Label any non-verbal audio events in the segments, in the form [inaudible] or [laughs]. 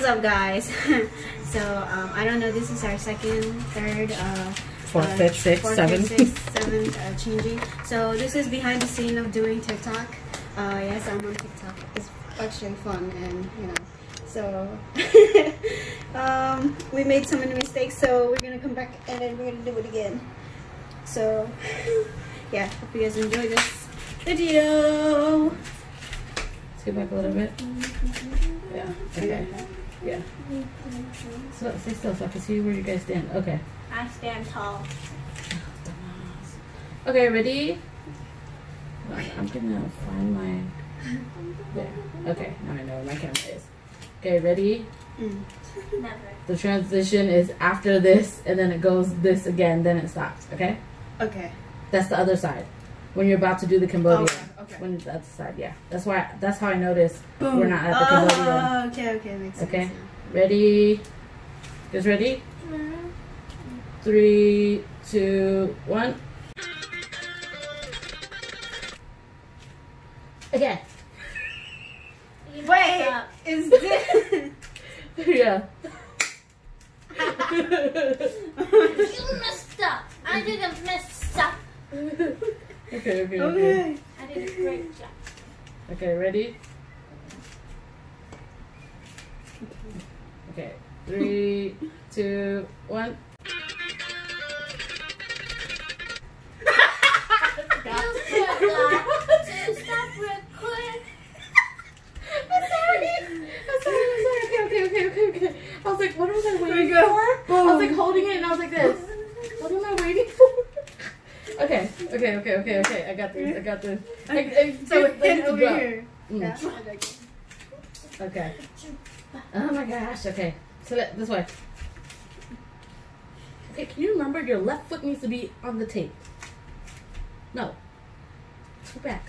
What's up, guys? [laughs] so um, I don't know. This is our second, third, uh, Fourth, uh, fifth, sixth, fourth, seventh. fifth, sixth, seventh, uh, changing. So this is behind the scene of doing TikTok. Uh, yes, I'm on TikTok. It's actually fun, and you know. So [laughs] um, we made so many mistakes, so we're gonna come back and then we're gonna do it again. So [laughs] yeah, hope you guys enjoy this video. Let's get back a little bit. Yeah. Okay. Yeah. So stay still so I can see where you guys stand. Okay. I stand tall. Okay, ready? I'm gonna find my. There. Okay, now I know where my camera is. Okay, ready? Mm. Never. The transition is after this, and then it goes this again, then it stops. Okay? Okay. That's the other side. When you're about to do the Cambodian. Okay, okay. When it's the other side, yeah. That's why. That's how I noticed Boom. we're not at the Cambodian. Oh, okay, okay, makes sense. Okay. Ready? Guys ready? Three, two, one. Okay. Wait, is [laughs] this? yeah. You messed up. I didn't mess up. [laughs] okay, okay, okay. okay. I did a great job. Okay, ready? Okay. Three, two, one. I was like, what was I waiting for? I was like holding it and I was like this. What am I waiting for? okay, okay, okay, okay, okay. I got this. I got this. I, I, So I hit need to over drop. here. Mm. Yeah. I like it. Okay. [laughs] Oh my gosh. Okay. So that, this way. Okay. Can you remember your left foot needs to be on the tape? No. Let's go back.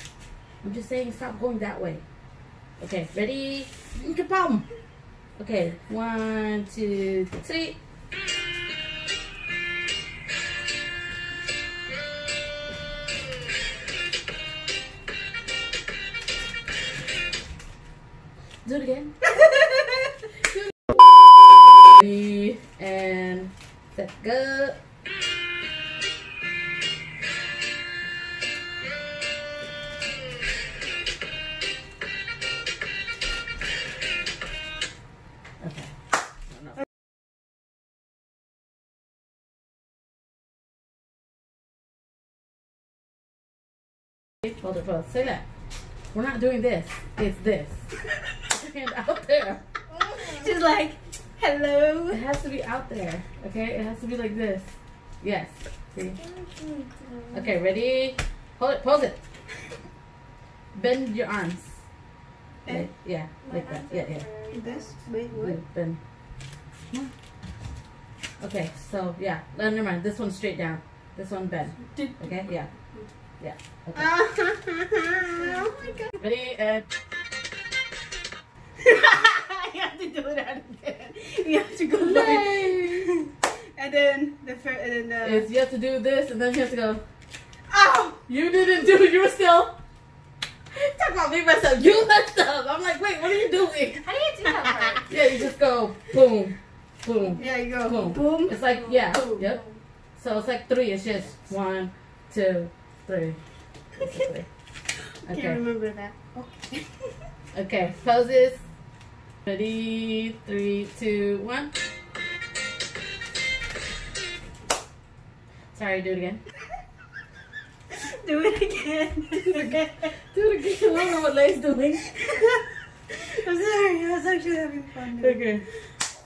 I'm just saying stop going that way. Okay. Ready? Kabam. Okay. One, two, three. Do it again. And set go. Okay. No, no. Hold it close. Say that. We're not doing this. It's this. Put your hand out there. She's like, hello. It has to be out there. Okay? It has to be like this. Yes. See? Okay, ready? Hold it. Pose it. Bend your arms. Like, yeah, like that. Yeah, yeah. This? Wait, what? Bend. Okay, so yeah. No, never mind. This one's straight down. This one bend. Okay? Yeah. Yeah. Okay. [laughs] oh my god. Ready? And you have to do that again. You have to go back. play. [laughs] And then the first, and then the. It's you have to do this, and then you have to go. Ow! You didn't do it. You were still. [laughs] Talk about me messed up. You messed up. I'm like, wait, what are you doing? How do you do that part? [laughs] Yeah, you just go boom, boom. Yeah, you go. Boom. Boom. It's like yeah, Boom. yep. So it's like three. It's just one, two, three. basically. Can't Okay. remember that. Okay. Okay. Poses. Ready? Three, two, one. Sorry. Do it again. [laughs] do it again. [laughs] Do it again. Do it again. I don't know what Lay's doing. [laughs] I'm sorry. I was actually having fun. Okay.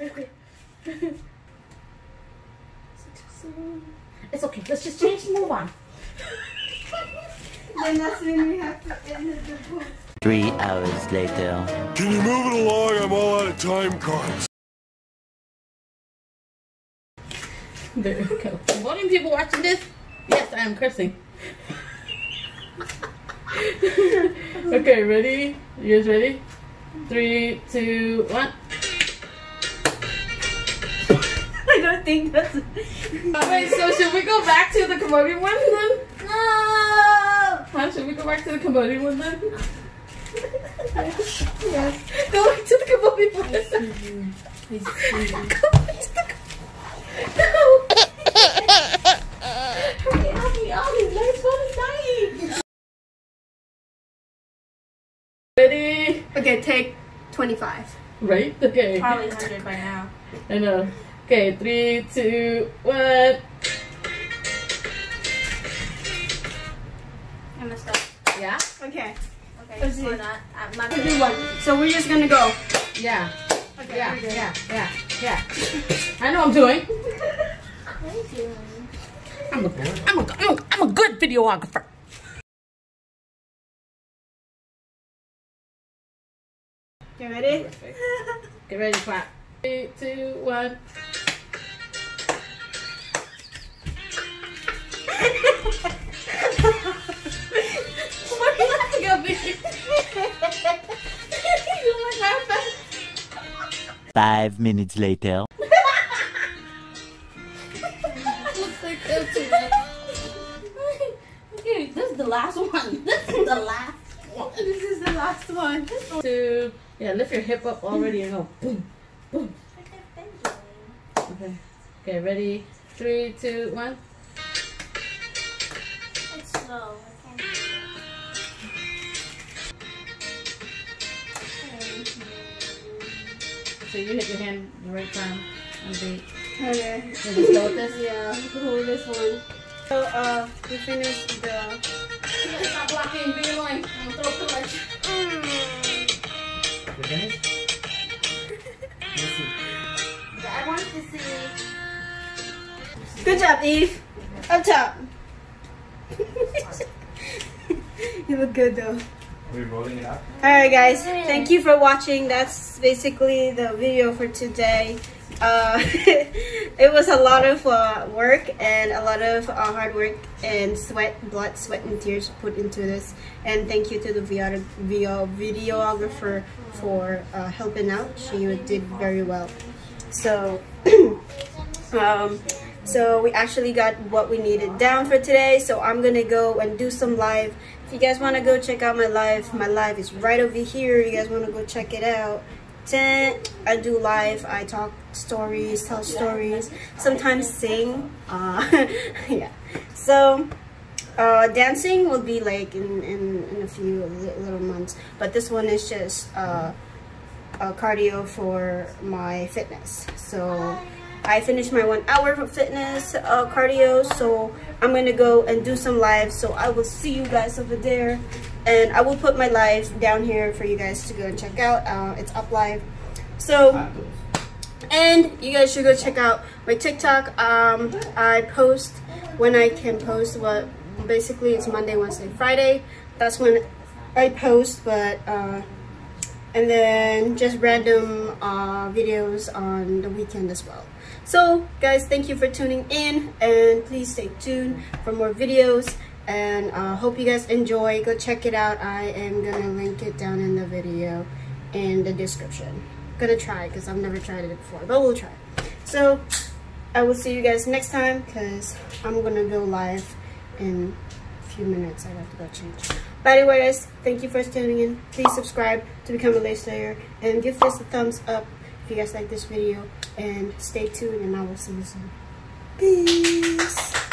Okay. It's okay. Let's just change and move on. Then that's when we have to end the book. Three hours later. Can you move it along? I'm all out of time cards. There we go. Voting people watching this? Yes, I am cursing. [laughs] okay, ready? You guys ready? Three, two, one. [laughs] I don't think that's. Wait, so should we go back to the Cambodian one then? No! Huh? Should we go back to the Cambodian one then? Yes. [laughs] Go back to the kaboom place. Go back to the No. Hurry, Abby, Abby, nice one is dying. Ready? Okay, take 25. Right? Okay. Probably 100 by now. I know. Okay, three, two, one. I messed up. Yeah? Okay. Okay, Let's we're not. I'm not Let's do one. So we're just gonna go. Yeah. Okay. Yeah, we're yeah, yeah, yeah. I know I'm doing. What are you doing? I'm a, I'm a, I'm a, I'm a good videographer. You ready? Get ready, clap. Three, two, one. Are [laughs] you laughing at me? you like laughing? Five minutes later. [laughs] Looks like that too much. Okay, [laughs] this is the last one. This is the last one. This is the last one. Two. Yeah, lift your hip up already and go boom, boom. Okay. Okay, ready? Three, two, one. It's slow. I So you hit your hand the right time on the beat. Okay. And just go with this. Yeah, hold this one. So, uh, we finished the. Stop blocking, be annoying. I'm gonna throw a pillow at you. You finished? Let's see. that. I want to see. Good job, Eve. Up top. [laughs] you look good though. Are rolling it up? Alright guys, thank you for watching. That's basically the video for today. Uh, [laughs] it was a lot of uh, work and a lot of uh, hard work and sweat, blood, sweat and tears put into this. And thank you to the video, videographer for uh, helping out. She did very well. So, [clears throat] um, so we actually got what we needed down for today. So I'm gonna go and do some live. If you guys wanna go check out my live, my live is right over here. You guys wanna go check it out. I do live. I talk stories, tell stories, sometimes sing. Uh, [laughs] yeah. So uh, dancing will be like in, in, in a few little months. But this one is just uh, cardio for my fitness. So I finished my one hour of fitness uh, cardio. So I'm gonna go and do some live. So I will see you guys over there, and I will put my live down here for you guys to go and check out. Uh, it's up live. So. And you guys should go check out my TikTok. Um, I post when I can post. What basically it's Monday, Wednesday, Friday. That's when I post. But uh, and then just random uh, videos on the weekend as well. So guys, thank you for tuning in, and please stay tuned for more videos. And uh, hope you guys enjoy. Go check it out. I am gonna link it down in the video in the description gonna try because I've never tried it before, but we'll try. So I will see you guys next time because I'm gonna go live in a few minutes. I have to go change. But anyways, thank you for tuning in. Please subscribe to become a Lay Slayer and give this a thumbs up if you guys like this video. And stay tuned, and I will see you soon. Peace.